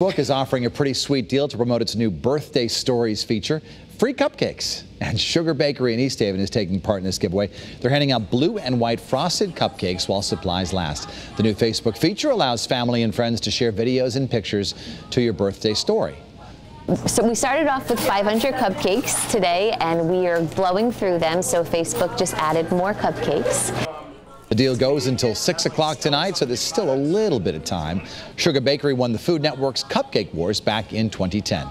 Facebook is offering a pretty sweet deal to promote its new birthday stories feature. Free cupcakes. And Sugar Bakery in East Haven is taking part in this giveaway. They're handing out blue and white frosted cupcakes while supplies last. The new Facebook feature allows family and friends to share videos and pictures to your birthday story. So we started off with 500 cupcakes today and we are blowing through them so Facebook just added more cupcakes. The deal goes until 6 o'clock tonight, so there's still a little bit of time. Sugar Bakery won the Food Network's Cupcake Wars back in 2010.